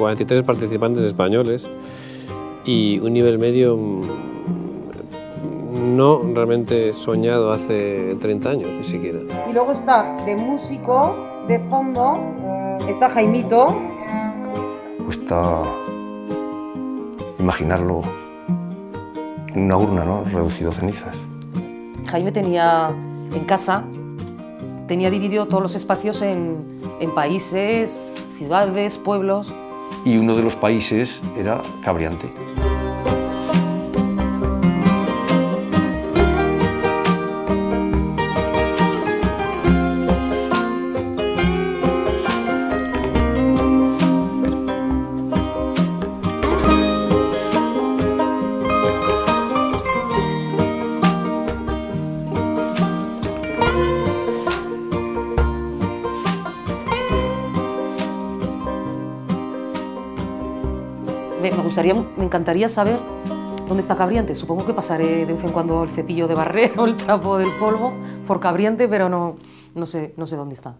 43 participantes españoles y un nivel medio mm, no realmente soñado hace 30 años, ni siquiera. Y luego está de músico, de fondo, está Jaimito. Cuesta imaginarlo en una urna, ¿no? Reducido a cenizas. Jaime tenía en casa, tenía dividido todos los espacios en, en países, ciudades, pueblos. Y uno de los países era Cabriante. Me, encantaría saber dónde está Cabriante. Supongo que pasaré de vez en cuando el cepillo de barrer o el trapo del polvo por Cabriante, pero no, no, sé, no sé dónde está.